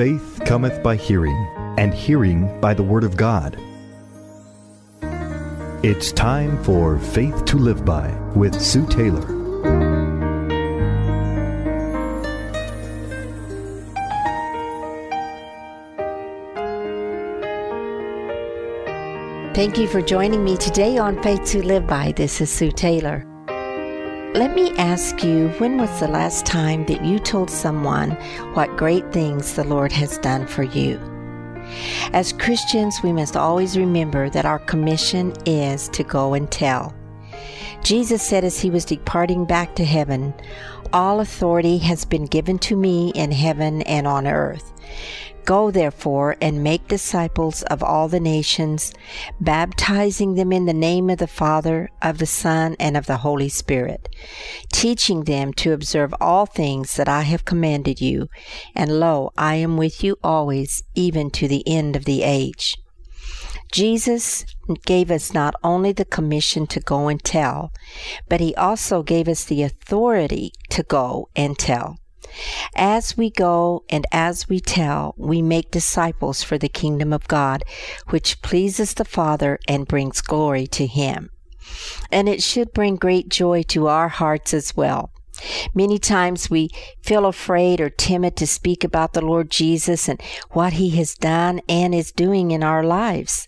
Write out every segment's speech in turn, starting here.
Faith cometh by hearing, and hearing by the Word of God. It's time for Faith to Live By with Sue Taylor. Thank you for joining me today on Faith to Live By. This is Sue Taylor. Let me ask you when was the last time that you told someone what great things the Lord has done for you? As Christians, we must always remember that our commission is to go and tell. Jesus said as he was departing back to heaven, All authority has been given to me in heaven and on earth. Go therefore and make disciples of all the nations, baptizing them in the name of the Father, of the Son, and of the Holy Spirit, teaching them to observe all things that I have commanded you. And lo, I am with you always, even to the end of the age. Jesus gave us not only the commission to go and tell, but he also gave us the authority to go and tell. As we go and as we tell, we make disciples for the kingdom of God, which pleases the Father and brings glory to Him. And it should bring great joy to our hearts as well. Many times we feel afraid or timid to speak about the Lord Jesus and what He has done and is doing in our lives.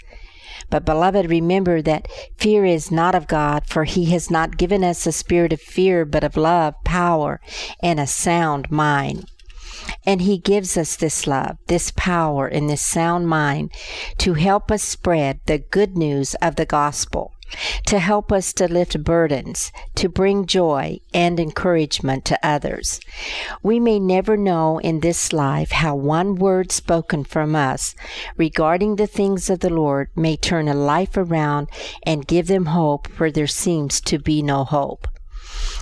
But, beloved, remember that fear is not of God, for He has not given us a spirit of fear, but of love, power, and a sound mind. And He gives us this love, this power, and this sound mind to help us spread the good news of the gospel to help us to lift burdens, to bring joy and encouragement to others. We may never know in this life how one word spoken from us regarding the things of the Lord may turn a life around and give them hope where there seems to be no hope.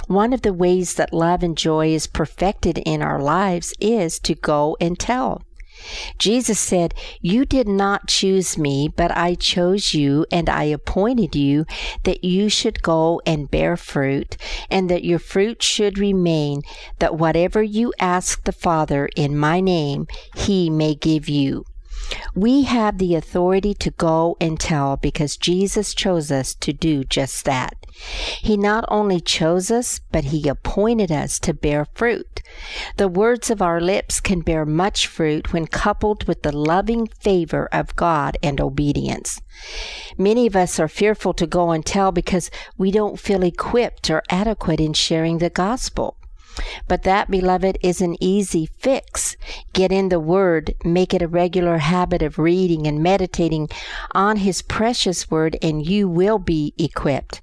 One of the ways that love and joy is perfected in our lives is to go and tell. Jesus said, You did not choose me, but I chose you, and I appointed you that you should go and bear fruit, and that your fruit should remain, that whatever you ask the Father in my name, he may give you. We have the authority to go and tell because Jesus chose us to do just that. He not only chose us, but He appointed us to bear fruit. The words of our lips can bear much fruit when coupled with the loving favor of God and obedience. Many of us are fearful to go and tell because we don't feel equipped or adequate in sharing the gospel. But that, beloved, is an easy fix. Get in the Word, make it a regular habit of reading and meditating on His precious Word, and you will be equipped.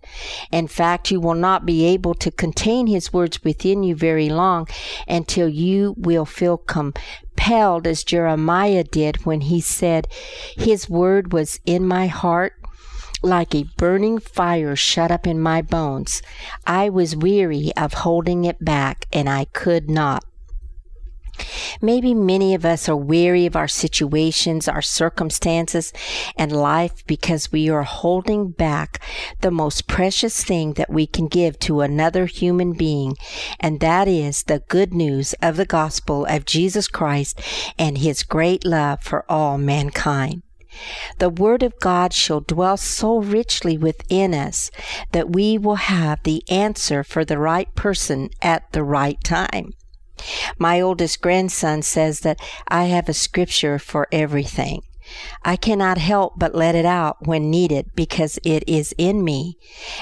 In fact, you will not be able to contain His words within you very long until you will feel compelled, as Jeremiah did when he said, His Word was in my heart like a burning fire shut up in my bones. I was weary of holding it back, and I could not. Maybe many of us are weary of our situations, our circumstances, and life because we are holding back the most precious thing that we can give to another human being, and that is the good news of the gospel of Jesus Christ and his great love for all mankind. The Word of God shall dwell so richly within us that we will have the answer for the right person at the right time. My oldest grandson says that I have a scripture for everything. I cannot help but let it out when needed because it is in me.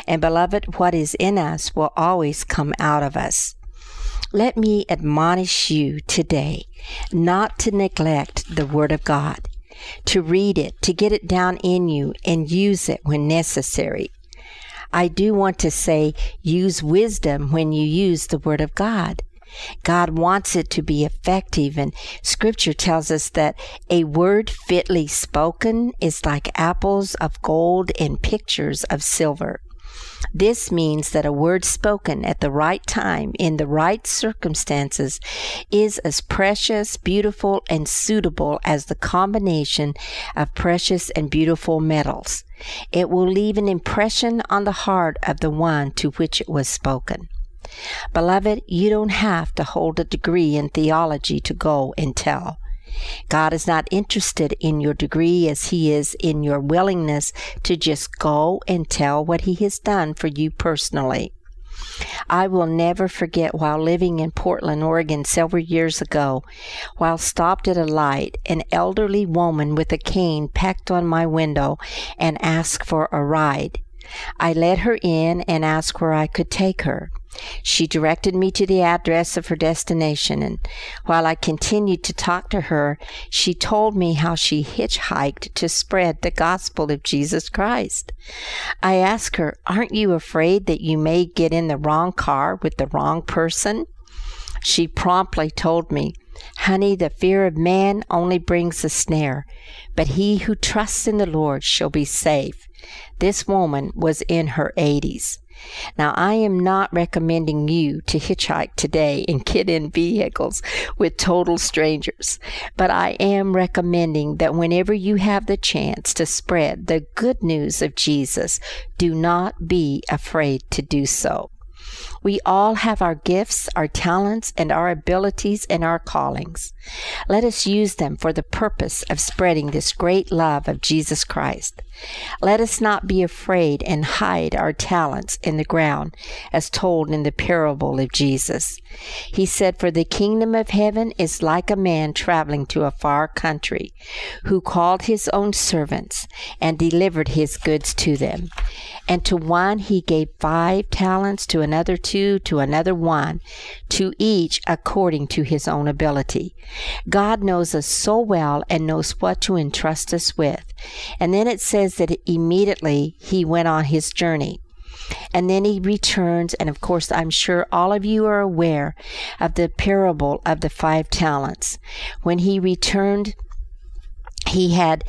And beloved, what is in us will always come out of us. Let me admonish you today not to neglect the Word of God to read it, to get it down in you and use it when necessary. I do want to say use wisdom when you use the Word of God. God wants it to be effective, and Scripture tells us that a word fitly spoken is like apples of gold and pictures of silver. This means that a word spoken at the right time in the right circumstances is as precious, beautiful, and suitable as the combination of precious and beautiful metals. It will leave an impression on the heart of the one to which it was spoken. Beloved, you don't have to hold a degree in theology to go and tell. God is not interested in your degree as He is in your willingness to just go and tell what He has done for you personally. I will never forget while living in Portland, Oregon several years ago, while stopped at a light, an elderly woman with a cane pecked on my window and asked for a ride. I led her in and asked where I could take her. She directed me to the address of her destination, and while I continued to talk to her, she told me how she hitchhiked to spread the gospel of Jesus Christ. I asked her, Aren't you afraid that you may get in the wrong car with the wrong person? She promptly told me, Honey, the fear of man only brings a snare, but he who trusts in the Lord shall be safe. This woman was in her 80s. Now, I am not recommending you to hitchhike today and get in vehicles with total strangers, but I am recommending that whenever you have the chance to spread the good news of Jesus, do not be afraid to do so. We all have our gifts, our talents, and our abilities and our callings. Let us use them for the purpose of spreading this great love of Jesus Christ. Let us not be afraid and hide our talents in the ground, as told in the parable of Jesus. He said, For the kingdom of heaven is like a man traveling to a far country, who called his own servants and delivered his goods to them. And to one he gave five talents, to another two, to another one, to each according to his own ability. God knows us so well and knows what to entrust us with. And then it says that immediately he went on his journey. And then he returns, and of course, I'm sure all of you are aware of the parable of the five talents. When he returned, he had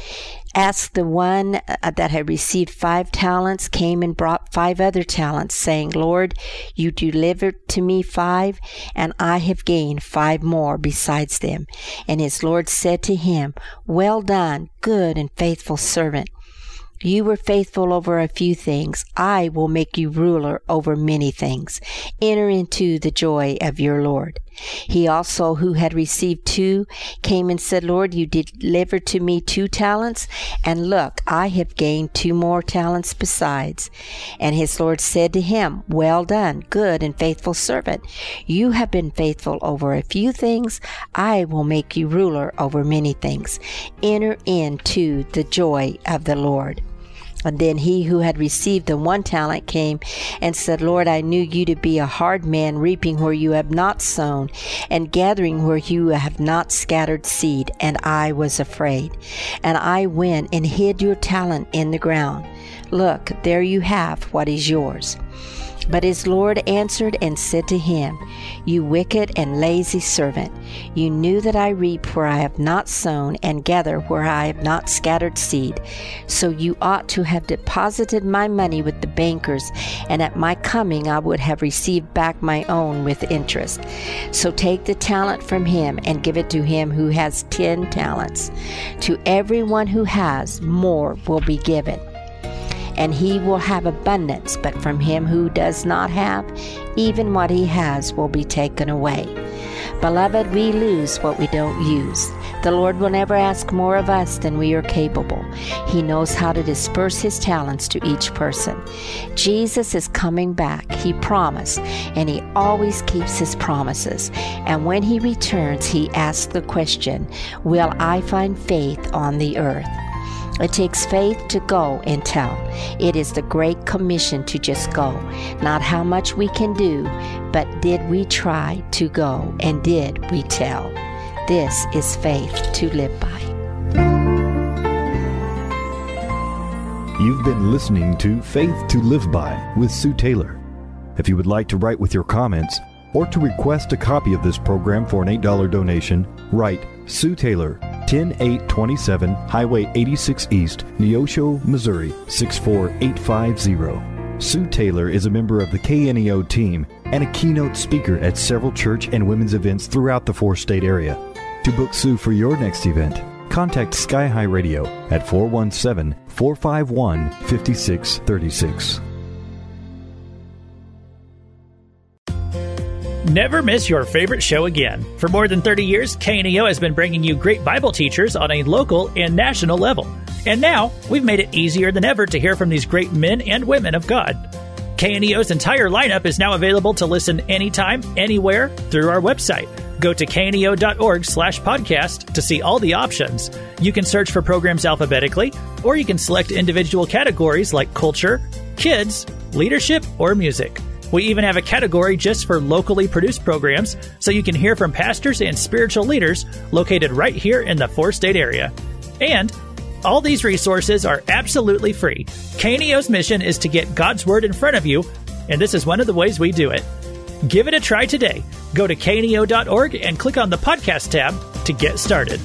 asked the one uh, that had received five talents came and brought five other talents saying lord you delivered to me five and i have gained five more besides them and his lord said to him well done good and faithful servant you were faithful over a few things. I will make you ruler over many things. Enter into the joy of your Lord. He also, who had received two, came and said, Lord, you delivered to me two talents, and look, I have gained two more talents besides. And his Lord said to him, Well done, good and faithful servant. You have been faithful over a few things. I will make you ruler over many things. Enter into the joy of the Lord. And then he who had received the one talent came and said, Lord, I knew you to be a hard man, reaping where you have not sown, and gathering where you have not scattered seed, and I was afraid. And I went and hid your talent in the ground. Look, there you have what is yours. But his Lord answered and said to him, You wicked and lazy servant, you knew that I reap where I have not sown and gather where I have not scattered seed. So you ought to have deposited my money with the bankers, and at my coming I would have received back my own with interest. So take the talent from him and give it to him who has ten talents. To everyone who has, more will be given and he will have abundance, but from him who does not have, even what he has will be taken away. Beloved, we lose what we don't use. The Lord will never ask more of us than we are capable. He knows how to disperse His talents to each person. Jesus is coming back. He promised, and He always keeps His promises. And when He returns, He asks the question Will I find faith on the earth? It takes faith to go and tell. It is the great commission to just go. Not how much we can do, but did we try to go and did we tell? This is faith to live by. You've been listening to Faith to Live By with Sue Taylor. If you would like to write with your comments or to request a copy of this program for an $8 donation, write Sue Taylor 10827 Highway 86 East, Neosho, Missouri 64850. Sue Taylor is a member of the KNEO team and a keynote speaker at several church and women's events throughout the four state area. To book Sue for your next event, contact Sky High Radio at 417 451 5636. Never miss your favorite show again. For more than 30 years, KNEO has been bringing you great Bible teachers on a local and national level. And now, we've made it easier than ever to hear from these great men and women of God. KNEO's entire lineup is now available to listen anytime, anywhere through our website. Go to kneo.org slash podcast to see all the options. You can search for programs alphabetically, or you can select individual categories like culture, kids, leadership, or music. We even have a category just for locally produced programs, so you can hear from pastors and spiritual leaders located right here in the four state area. And all these resources are absolutely free. KNEO's mission is to get God's Word in front of you, and this is one of the ways we do it. Give it a try today. Go to kneo.org and click on the podcast tab to get started.